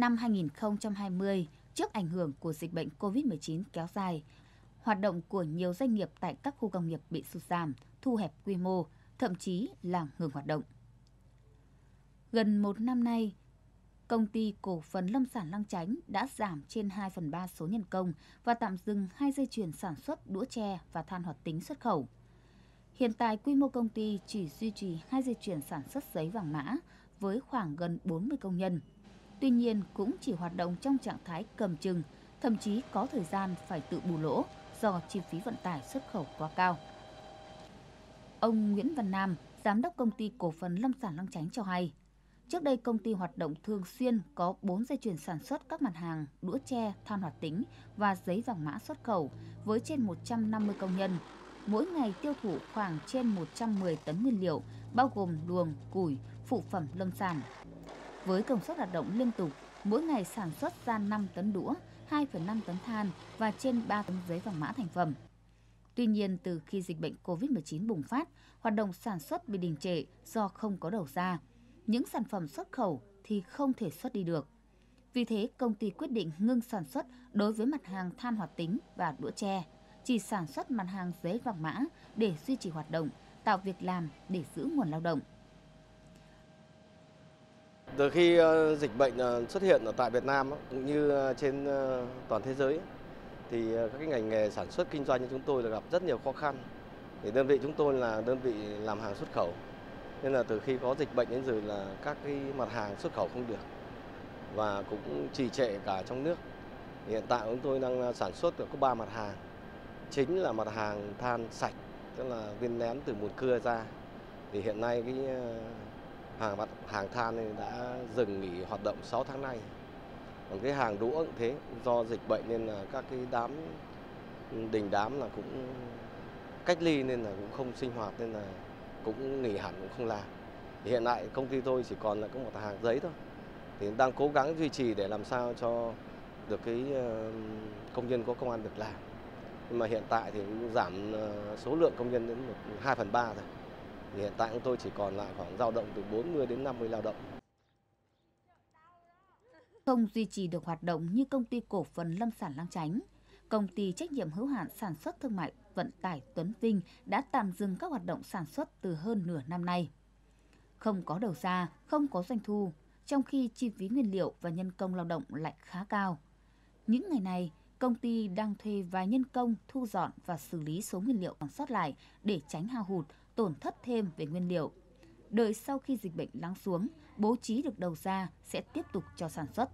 Năm 2020, trước ảnh hưởng của dịch bệnh COVID-19 kéo dài, hoạt động của nhiều doanh nghiệp tại các khu công nghiệp bị sụt giảm, thu hẹp quy mô, thậm chí là ngừng hoạt động. Gần một năm nay, công ty cổ phần lâm sản Lăng Chánh đã giảm trên 2 phần 3 số nhân công và tạm dừng hai dây chuyền sản xuất đũa tre và than hoạt tính xuất khẩu. Hiện tại quy mô công ty chỉ duy trì hai dây chuyền sản xuất giấy vàng mã với khoảng gần 40 công nhân. Tuy nhiên cũng chỉ hoạt động trong trạng thái cầm chừng, thậm chí có thời gian phải tự bù lỗ do chi phí vận tải xuất khẩu quá cao. Ông Nguyễn Văn Nam, giám đốc công ty cổ phần lâm sản Lăng Chánh cho hay, Trước đây công ty hoạt động thường xuyên có 4 dây chuyền sản xuất các mặt hàng đũa tre, than hoạt tính và giấy vàng mã xuất khẩu với trên 150 công nhân. Mỗi ngày tiêu thụ khoảng trên 110 tấn nguyên liệu, bao gồm luồng, củi, phụ phẩm lâm sản. Với công suất hoạt động liên tục, mỗi ngày sản xuất ra 5 tấn đũa, 2,5 tấn than và trên 3 tấn giấy vàng mã thành phẩm. Tuy nhiên, từ khi dịch bệnh COVID-19 bùng phát, hoạt động sản xuất bị đình trệ do không có đầu ra – những sản phẩm xuất khẩu thì không thể xuất đi được. Vì thế, công ty quyết định ngưng sản xuất đối với mặt hàng than hoạt tính và đũa tre, chỉ sản xuất mặt hàng giấy vàng mã để duy trì hoạt động, tạo việc làm để giữ nguồn lao động. Từ khi ờ, dịch bệnh ờ, xuất hiện ở tại Việt Nam cũng như ờ, trên toàn thế giới thì các cái ngành nghề sản xuất kinh doanh như chúng tôi là gặp rất nhiều khó khăn. Thì đơn vị chúng tôi là đơn vị làm hàng xuất khẩu nên là từ khi có dịch bệnh đến giờ là các cái mặt hàng xuất khẩu không được và cũng trì trệ cả trong nước. Hiện tại chúng tôi đang sản xuất được có ba mặt hàng. Chính là mặt hàng than sạch, tức là viên nén từ mùn cưa ra. Thì hiện nay cái hàng mặt hàng than đã dừng nghỉ hoạt động 6 tháng nay. Còn cái hàng đũa cũng thế, do dịch bệnh nên là các cái đám đình đám là cũng cách ly nên là cũng không sinh hoạt nên là cũng nghỉ hẳn cũng không làm. Thì hiện tại công ty tôi chỉ còn là có một hàng giấy thôi. Thì đang cố gắng duy trì để làm sao cho được cái công nhân có công an việc làm. Nhưng mà hiện tại thì cũng giảm ờ, số lượng công nhân đến một hai phần ba rồi. Thì hiện tại chúng tôi chỉ còn lại khoảng dao động từ 40 đến 50 lao động. Không duy trì được hoạt động như công ty cổ phần Lâm sản Lang Chánh, công ty trách nhiệm hữu hạn sản xuất thương mại vận tải Tuấn Vinh đã tạm dừng các hoạt động sản xuất từ hơn nửa năm nay. Không có đầu ra, không có doanh thu, trong khi chi phí nguyên liệu và nhân công lao động lại khá cao. Những ngày này, công ty đang thuê vài nhân công thu dọn và xử lý số nguyên liệu còn sót lại để tránh hao hụt, tổn thất thêm về nguyên liệu. Đợi sau khi dịch bệnh lắng xuống, bố trí được đầu ra sẽ tiếp tục cho sản xuất.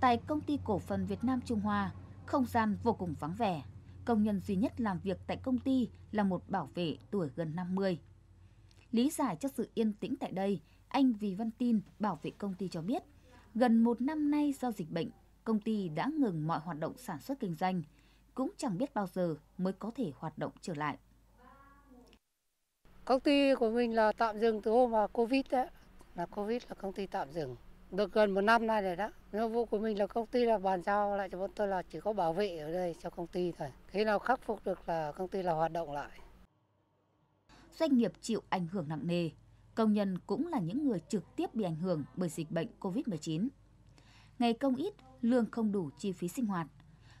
Tại công ty cổ phần Việt Nam Trung Hoa, không gian vô cùng vắng vẻ. Công nhân duy nhất làm việc tại công ty là một bảo vệ tuổi gần 50. Lý giải cho sự yên tĩnh tại đây, anh Vì Văn Tin, bảo vệ công ty cho biết, gần một năm nay do dịch bệnh, công ty đã ngừng mọi hoạt động sản xuất kinh doanh, cũng chẳng biết bao giờ mới có thể hoạt động trở lại. Công ty của mình là tạm dừng từ hôm mà Covid đấy, là Covid là công ty tạm dừng được gần một năm nay rồi đó. Nhiệm vụ của mình là công ty là bàn giao lại cho bọn tôi là chỉ có bảo vệ ở đây cho công ty thôi. Khi nào khắc phục được là công ty là hoạt động lại. Doanh nghiệp chịu ảnh hưởng nặng nề. Công nhân cũng là những người trực tiếp bị ảnh hưởng bởi dịch bệnh COVID-19. Ngày công ít, lương không đủ chi phí sinh hoạt.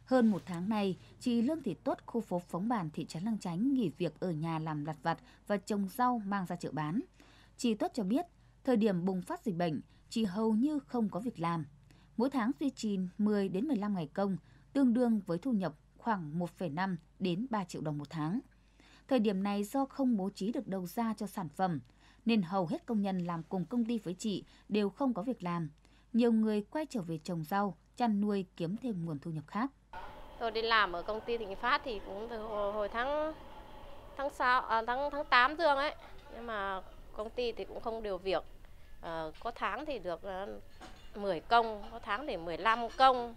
Hơn một tháng nay, chị Lương Thị tuất khu phố Phóng Bản thị trấn Lăng Chánh nghỉ việc ở nhà làm lặt vặt và trồng rau mang ra chợ bán. Chị tuất cho biết, thời điểm bùng phát dịch bệnh, chị hầu như không có việc làm. Mỗi tháng duy trì 10 đến 15 ngày công, tương đương với thu nhập khoảng 1,5 đến 3 triệu đồng một tháng. Thời điểm này do không bố trí được đầu ra cho sản phẩm, nên hầu hết công nhân làm cùng công ty với chị đều không có việc làm. Nhiều người quay trở về trồng rau, chăn nuôi kiếm thêm nguồn thu nhập khác. Tôi đi làm ở công ty Thịnh Phát thì cũng từ hồi, hồi tháng tháng 6 à, tháng tháng 8 dương ấy. Nhưng mà công ty thì cũng không điều việc à, có tháng thì được ờ, 10 công, có tháng thì 15 công,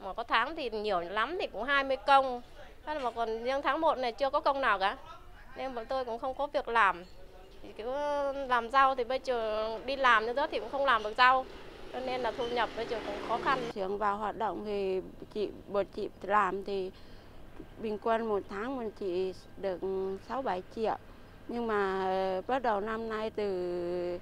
mà có tháng thì nhiều lắm thì cũng 20 công. Thế mà còn riêng tháng 1 này chưa có công nào cả. Nên bọn tôi cũng không có việc làm. Thì cứ làm rau thì bây giờ đi làm nữa thì cũng không làm được rau. Cho nên là thu nhập bây giờ cũng khó khăn. Trường vào hoạt động thì chị, bọn chị làm thì bình quân một tháng mình chỉ được 6 7 triệu. Nhưng mà ờ, bắt đầu năm nay từ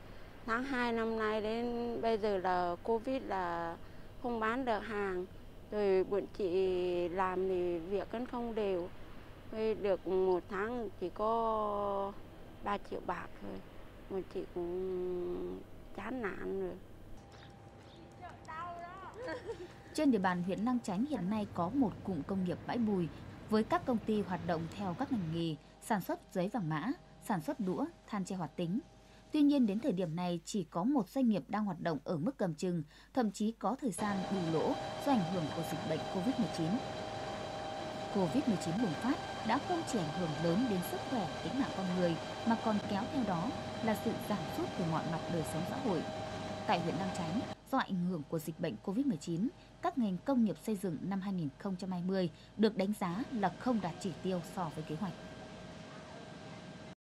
tháng 2 năm nay đến bây giờ là Covid là không bán được hàng. Rồi bọn chị làm thì việc vẫn không đều. Thì được một tháng chỉ có 3 triệu bạc thôi. Mà chị cũng chán nản rồi. Trên địa bàn huyện Lang Chánh hiện nay có một cụm công nghiệp bãi bùi với các công ty hoạt động theo các ngành nghề sản xuất giấy vàng mã, sản xuất đũa, than tre hoạt tính. Tuy nhiên đến thời điểm này chỉ có một doanh nghiệp đang hoạt động ở mức cầm chừng, thậm chí có thời gian bù lỗ do ảnh hưởng của dịch bệnh COVID-19. COVID-19 bùng phát đã không chỉ ảnh hưởng lớn đến sức khỏe tính mạng con người mà còn kéo theo đó là sự giảm sút về mọi mặt đời sống xã hội. Tại huyện Lang Chánh, do ảnh hưởng của dịch bệnh COVID-19, các ngành công nghiệp xây dựng năm 2020 được đánh giá là không đạt chỉ tiêu so với kế hoạch.